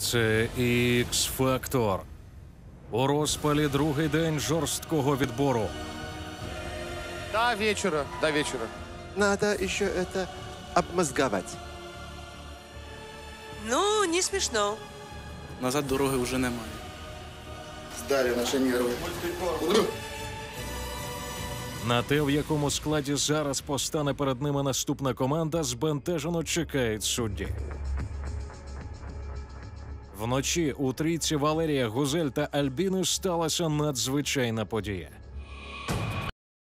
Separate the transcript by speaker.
Speaker 1: Це X-Factor. У розпалі другий день жорсткого відбору.
Speaker 2: До вечера. До вечера.
Speaker 3: Надо еще это обмозговать.
Speaker 4: Ну, не смешно.
Speaker 5: Назад дороги вже немає.
Speaker 3: Сдали наши нервы.
Speaker 1: На те, в якому складі зараз постане перед ними наступна команда, збентежено чекають судді. Вночі у трійці Валерія, Гузель та Альбіни сталася надзвичайна подія.